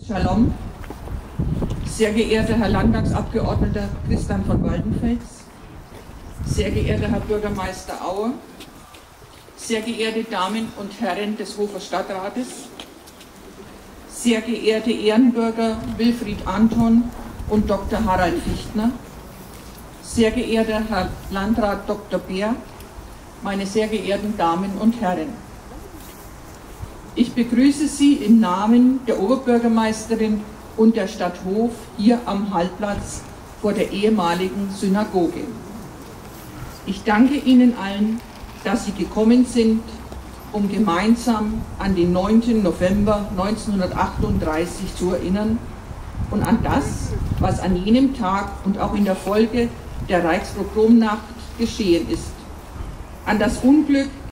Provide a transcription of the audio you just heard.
Shalom, sehr geehrter Herr Landtagsabgeordneter Christian von Waldenfels, sehr geehrter Herr Bürgermeister Aue, sehr geehrte Damen und Herren des Hofer Stadtrates, sehr geehrte Ehrenbürger Wilfried Anton und Dr. Harald Fichtner, sehr geehrter Herr Landrat Dr. Beer, meine sehr geehrten Damen und Herren. Ich begrüße Sie im Namen der Oberbürgermeisterin und der Stadt Hof hier am Hallplatz vor der ehemaligen Synagoge. Ich danke Ihnen allen, dass Sie gekommen sind, um gemeinsam an den 9. November 1938 zu erinnern und an das, was an jenem Tag und auch in der Folge der Reichspogromnacht geschehen ist. An das Unglück